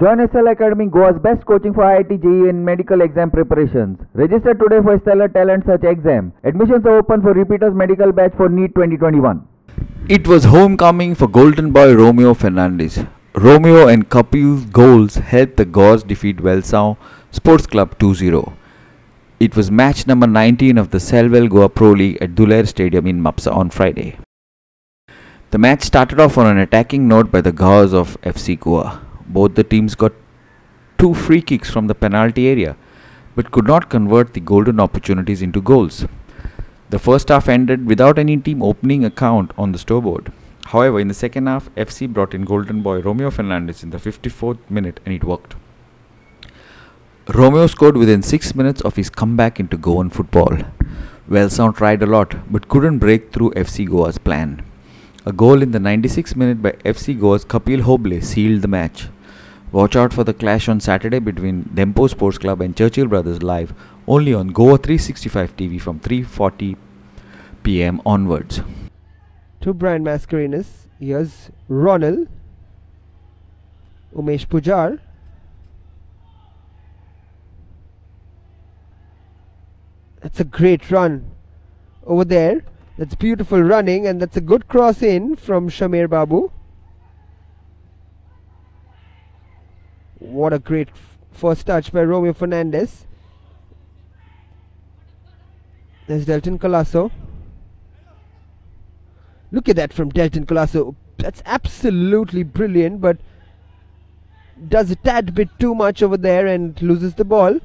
Join SL Academy, Goa's best coaching for IIT JEE and medical exam preparations. Register today for Stellar Talent Search exam. Admissions are open for repeaters medical batch for NEET 2021. It was homecoming for Golden Boy Romeo Fernandes. Romeo and Kapil's goals helped the Gaurs defeat Velsao Sports Club 2-0. It was match number 19 of the Selvel Goa Pro League at Duler Stadium in Mapsa on Friday. The match started off on an attacking note by the Gaurs of FC Goa. Both the teams got two free kicks from the penalty area but could not convert the golden opportunities into goals. The first half ended without any team opening account on the scoreboard. However, in the second half, FC brought in golden boy Romeo Fernandes in the 54th minute and it worked. Romeo scored within 6 minutes of his comeback into Goan football. Velsao tried a lot but couldn't break through FC Goa's plan. A goal in the 96th minute by FC Goa's Kapil Hoble sealed the match. Watch out for the clash on Saturday between Dempo Sports Club and Churchill Brothers live only on Goa 365 TV from 3:40 p.m. onwards. To Brian Mascarenhas, here's Ronald, Umesh Pujar, That's a great run over there. That's beautiful running, and that's a good cross in from Shamir Babu. What a great first touch by Romeo Fernandes. There's Delton Colasso. Look at that from Delton Colasso. That's absolutely brilliant, but does a tad bit too much over there and loses the ball.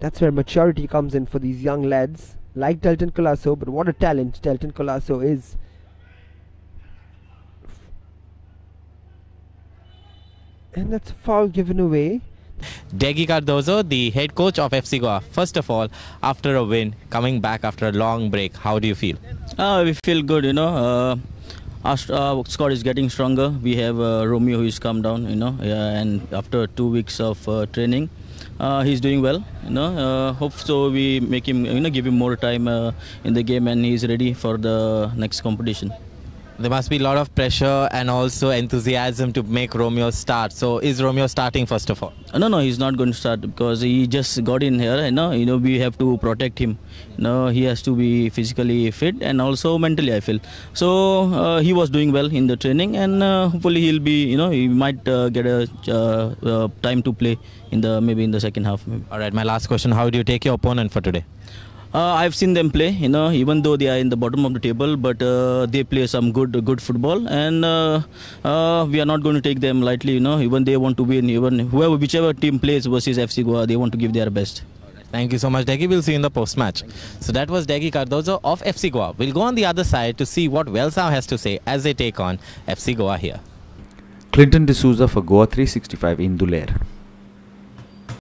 That's where maturity comes in for these young lads like Delton Colasso, but what a talent Delton Colasso is. And that's a foul given away. Degi Cardozo, the head coach of FC Goa. First of all, after a win, coming back after a long break, how do you feel? Uh, we feel good, you know. Uh, our uh, squad is getting stronger. We have uh, Romeo who is come down, you know, and after two weeks of uh, training, uh, he's doing well. You know, uh, hope so. We make him, you know, give him more time uh, in the game, and he's ready for the next competition there must be a lot of pressure and also enthusiasm to make Romeo start. So is Romeo starting first of all? No, no, he's not going to start because he just got in here. You know, you know, we have to protect him. You know, he has to be physically fit and also mentally. I feel so. Uh, he was doing well in the training, and uh, hopefully he'll be. You know, he might uh, get a uh, uh, time to play in the maybe in the second half. Maybe. All right, my last question: How do you take your opponent for today? Uh, I've seen them play, you know, even though they are in the bottom of the table, but uh, they play some good, good football, and uh, uh we are not going to take them lightly, you know. Even they want to win, even whoever, whichever team plays versus FC Goa, they want to give their best. Thank you so much, Degi. We'll see you in the post match. So that was Degi Cardozo of FC Goa. We'll go on the other side to see what Velsao has to say as they take on FC Goa here. Clinton D'Souza for Goa 365 in Duler.